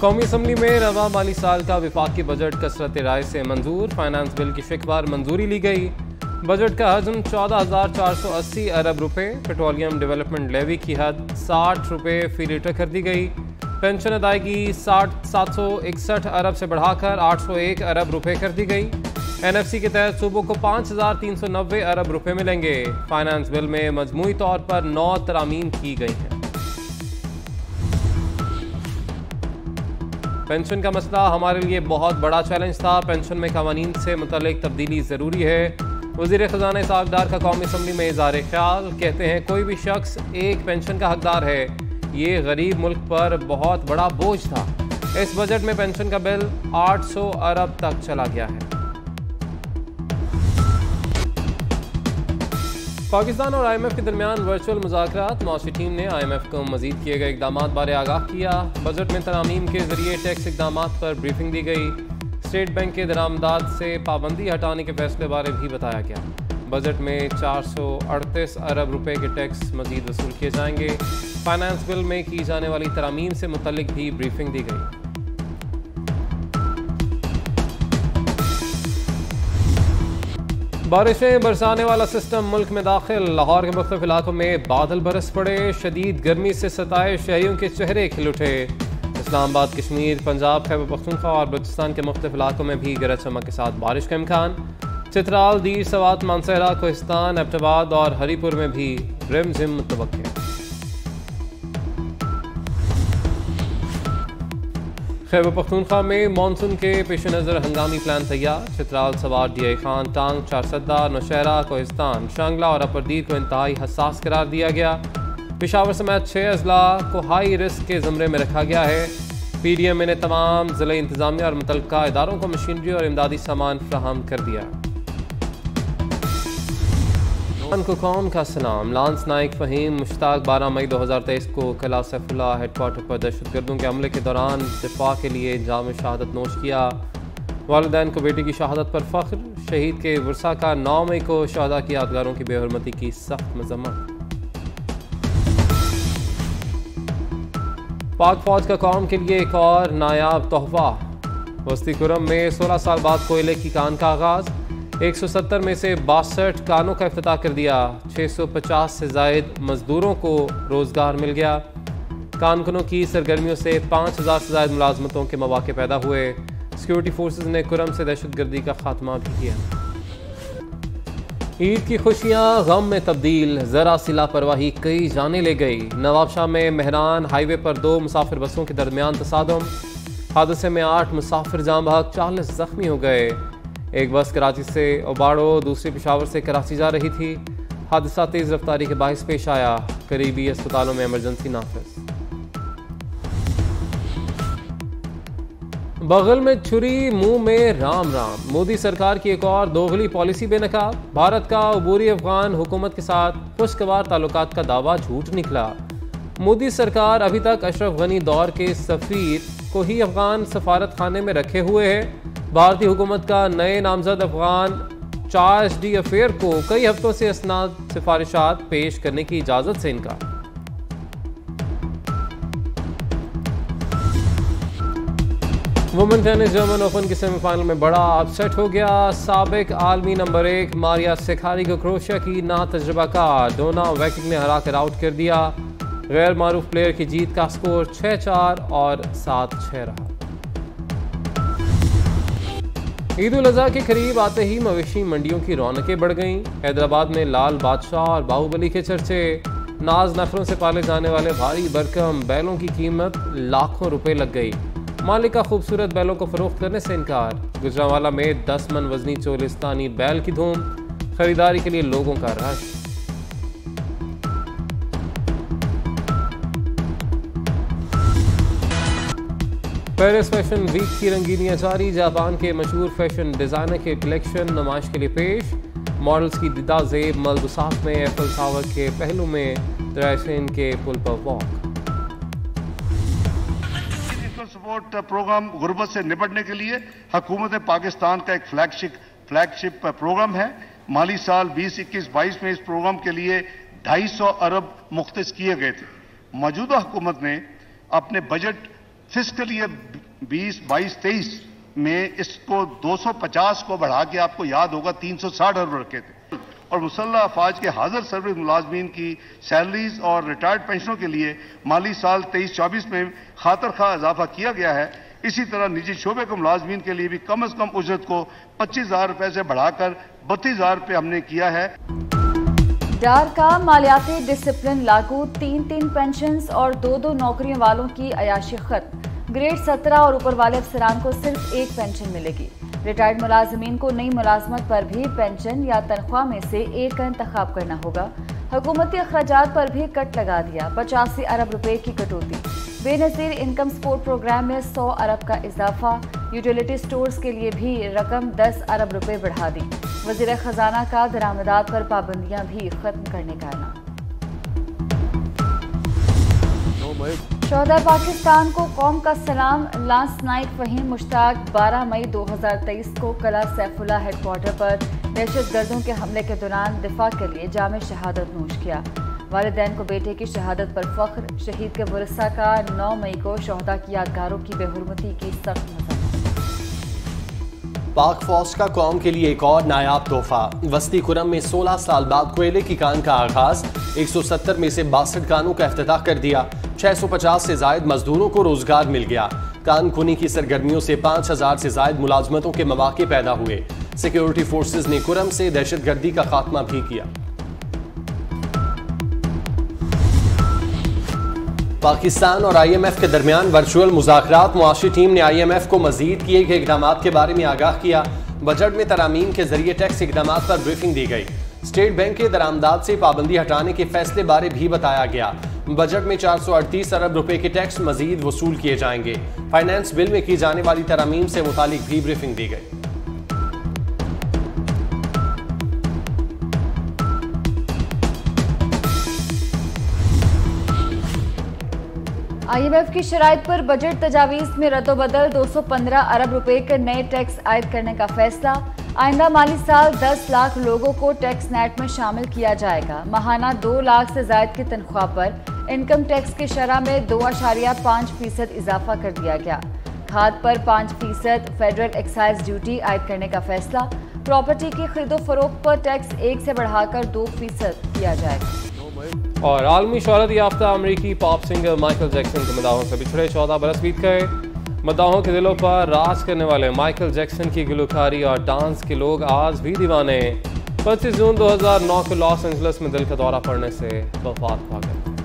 कौमी असम्बली में रवा माली साल का विफाकी बजट कसरत राय से मंजूर। फाइनेंस बिल की शिकबार मंजूरी ली गई। बजट का हजम चौदह हज़ार चार सौ अस्सी अरब रुपये पेट्रोलियम डेवलपमेंट लेवी की हद साठ रुपये फ़ी लीटर कर दी गई। पेंशन अदायगी साठ सात सौ इकसठ अरब से बढ़ाकर आठ सौ एक अरब रुपये कर दी गई। एन एफ़ सी के तहत सूबों को पाँच हज़ार तीन सौ नब्बे अरब रुपये मिलेंगे। फाइनेंस बिल में मजमू तौर पर नौ तरामीम की गई हैं। पेंशन का मसला हमारे लिए बहुत बड़ा चैलेंज था। पेंशन में कवानीन से मुतलिक तब्दीली ज़रूरी है। वज़ीर ख़जाना साहबदार का कौमी असम्बली में इजहार ख्याल कहते हैं, कोई भी शख्स एक पेंशन का हकदार है। ये गरीब मुल्क पर बहुत बड़ा बोझ था। इस बजट में पेंशन का बिल 800 अरब तक चला गया है। पाकिस्तान और आई एम एफ़ के दरमियान वर्चुअल मुजाकर मौसी टीम ने आई एम एफ़ को मजीद किए गए इकदाम बारे आगाह किया। बजट में तरामीम के ज़रिए टैक्स इकदाम पर ब्रीफिंग दी गई। स्टेट बैंक के दरामदाद से पाबंदी हटाने के फैसले बारे भी बताया गया। बजट में चार सौ अड़तीस अरब रुपये के टैक्स मजीद वसूल किए जाएँगे। फाइनेंस बिल में की जाने वाली तरामीम से मुतलिक भी ब्रीफिंग दी गई। बारिशें, बरसाने वाला सिस्टम मुल्क में दाखिल। लाहौर के मुख्त इलाकों में बादल बरस पड़े, शदीद गर्मी से सताए शहरीों के चेहरे खिल उठे। इस्लामाबाद, कश्मीर, पंजाब, खैबर पख्तूनख्वा और बलूचिस्तान के मुख्त इलाकों में भी गरज चमक के साथ बारिश का इम्कान। चित्राल, दीर, सवात मानसहरा कोहिस्तान एबटाबाद और हरीपुर में भी रिम जिम खैबर पख्तूनख्वा में मानसून के पेश नज़र हंगामी प्लान तैयार। चित्राल, सवार डी आई खान, टांग चारसदा नौशहरा, कोहिस्तान, शांगला और अपरदीर को इंतहाई हसास करार दिया गया। पिशावर समेत छः अजला को हाई रिस्क के ज़मरे में रखा गया है। पी डी एम ए ने तमाम ज़िले इंतजामिया और मुतल इदारों को मशीनरी और इमदादी सामान फ्राहम कर दिया को कौम का सलाम। लांस नाइक फ़हीम मुश्ताक बारह मई दो हज़ार तेईस को कला सैफुल्ला हेडकोार्टर पर दहशत गर्दों के हमले के दौरान दिफा के लिए जाम शहादत नोश किया। वालदेन को बेटी की शहादत पर फ़ख्र, शहीद के वर्षा का नौ मई को शहदा की यादगारों की बेहरमती की सख्त मजम्मत। पाक फौज का कौम के लिए एक और नायाब तोहफा। वस्ती कुरम में 16 साल बाद कोयले की कान का आगाज़। 170 में से बासठ कानों का अफ्ताह कर दिया। 650 से जायद मजदूरों को रोज़गार मिल गया। कानकनों की सरगर्मियों से 5000 से जायद मुलाजमतों के मौाक़े पैदा हुए। सिक्योरिटी फोर्सेज ने कुरम से दहशत गर्दी का खात्मा भी किया। ईद की खुशियाँ गम में तब्दील। ज़रा सी लापरवाही कई जाने ले गई। नवाबशाह में मेहरान हाईवे पर दो मुसाफिर बसों के दरमियान तसादम। हादसे में आठ मुसाफिर जाम बहक चालीस जख्मी हो गए। एक बस कराची से ओबाड़ो दूसरी पिशावर से कराची जा रही थी। हादसा तेज़ रफ्तारी के बायस पेश आया। करीबी अस्पतालों में इमरजेंसी नाफिज बगल में छुरी, मुँह में राम राम। मोदी सरकार की एक और दोगली पॉलिसी बेनकाब। भारत का अबूरी अफगान हुकूमत के साथ खुशगवार ताल्लुकात का दावा झूठ निकला। मोदी सरकार अभी तक अशरफ गनी दौर के सफ़ीर को ही अफगान सफारत खाने में रखे हुए है। भारतीय हुकूमत का नए नामजद अफगान चार्ज डी अफेयर को कई हफ्तों से असनाद सिफारिशात पेश करने की इजाज़त से इनकार। वुमेन टेनिस जर्मन ओपन के सेमीफाइनल में बड़ा अपसेट हो गया। सबक आलमी नंबर एक मारिया सेखारी को क्रोशिया की ना तजर्बा का डोना वैकिंग ने हरा कर आउट कर दिया। गैर मारूफ प्लेयर की जीत का स्कोर छः चार और सात छः रहा। ईद उल अजहा के करीब आते ही मवेशी मंडियों की रौनकें बढ़ गईं। हैदराबाद में लाल बादशाह और बाहुबली के चर्चे। नाज नफरों से पाले जाने वाले भारी बरकम बैलों की कीमत लाखों रुपए लग गई। मालिक का खूबसूरत बैलों को फरोख्त करने से इनकार। गुजरावाला में दस मन वजनी चोलिस्तानी बैल की धूम। खरीदारी के लिए लोगों का रश। पेरिस फ़ैशन वीक की रंगीनियाँ जारी। जापान के मशहूर फ़ैशन डिज़ाइनर के कलेक्शन नुमाइश के लिए पेश। मॉडल्स की दिदा जेब मलबूसात में एफल टावर के पहलू में त्रैशन के पुल पर वॉक सपोर्ट प्रोग्राम गुर्बत से निपटने के लिए हकूमत पाकिस्तान का एक फ्लैगशिप फ्लैगशिप प्रोग्राम है। माली साल 2021-22 में इस प्रोग्राम के लिए 250 अरब मुख्त किए गए थे। मौजूदा हुकूमत ने अपने बजट फ़िज़िकल ईयर बीस, बाईस, तेईस में इसको 250 को बढ़ा के आपको याद होगा 360 अरब रखे थे। और मुसल्ह अफवाज के हाजिर सर्विस मुलाजमीन की सैलरीज और रिटायर्ड पेंशनों के लिए माली साल तेईस, चौबीस में खातर खा इजाफा किया गया है। इसी तरह निजी शोबे के मुलाजमीन के लिए भी कम अज कम उजरत को पच्चीस हज़ार रुपए से बढ़ाकर बत्तीस हज़ार रुपये हमने किया है। डार का मालियाती डिसिप्लिन लागू तीन तीन पेंशन और दो दो नौकरियों वालों की अयाशी खत्म ग्रेड सत्रह और ऊपर वाले अफसरान को सिर्फ़ एक पेंशन मिलेगी। रिटायर्ड मुलाजमीन को नई मुलाजमत पर भी पेंशन या तनख्वाह में से एक का इंतखब करना होगा। हुकूमती अखराज पर भी कट लगा दिया। पचासी अरब रुपए की कटौती। बेनजीर इनकम सपोर्ट प्रोग्राम में 100 अरब का इजाफा। यूटिलिटी स्टोर्स के लिए भी रकम 10 अरब रुपए बढ़ा दी। वज़ीर खजाना का दरामदात पर पाबंदियाँ भी खत्म करने का ऐलान। चौदह पाकिस्तान को कौम का सलाम, लास्ट नाइट फहीम मुश्ताक 12 मई 2023 को कला सैफुल्ला हेडक्वार्टर पर दहशत गर्दों के हमले के दौरान दिफा के लिए जाम शहादत नोश किया। वालदेन को बेटे की शहादत पर फख्र, शहीद के वरसा का 9 मई को शहदा की यादगारों की बेहरमती की सख्त पाक फौज का कौम के लिए एक और नायाब तोहफा। वस्ती खुरम में 16 साल बाद कोयले की कान का आगाज़ 170 में से बासठ कानों का अफ्ताह कर दिया। 650 से जायद मजदूरों को रोज़गार मिल गया। कान खुनी की सरगर्मियों से 5000 से जायद मुलाजमतों के मौाक़े पैदा हुए। सिक्योरिटी फोर्सेज ने कुरम से दहशत गर्दी का खात्मा भी किया। पाकिस्तान और आई एम एफ़ के दरमियान वर्चुअल मुजाकर मुआशी टीम ने आई एम एफ़ को मजीद किए गए इकदाम के बारे में आगाह किया। बजट में तरामीम के ज़रिए टैक्स इकदाम पर ब्रीफिंग दी गई। स्टेट बैंक के दरामदाद से पाबंदी हटाने के फैसले बारे भी बताया गया। बजट में चार सौ अड़तीस अरब रुपए के टैक्स मजीद वसूल किए जाएँगे। फाइनेंस बिल में की जाने वाली तरमीम से मुतालिक भी ब्रीफिंग दी गई। आईएमएफ की शराइ पर बजट तजावीज में रद्दबदल 215 अरब रुपए के नए टैक्स आयद करने का फैसला। आइंदा माली साल 10 लाख लोगों को टैक्स नेट में शामिल किया जाएगा। महाना दो लाख से जायद की तनख्वाह पर इनकम टैक्स की शरह में दो आशारिया, पाँच फ़ीसद इजाफा कर दिया गया। खाद पर पाँच फ़ीसद फेडरल एक्साइज ड्यूटी आयद करने का फैसला। प्रॉपर्टी की खरीदो फरोख्त पर टैक्स एक से बढ़ाकर दो फ़ीसद किया जाएगा। और आलमी शहरत याफ्ता अमरीकी पॉप सिंगर माइकल जैक्सन के मदाहों से पिछड़े चौदह बरस बीत गए। मदाहों के दिलों पर राज करने वाले माइकल जैक्सन की गुलकारी और डांस के लोग आज भी दीवाने। पच्चीस जून 2009 को लॉस एंजल्स में दिल का दौरा पड़ने से वफात पा गए।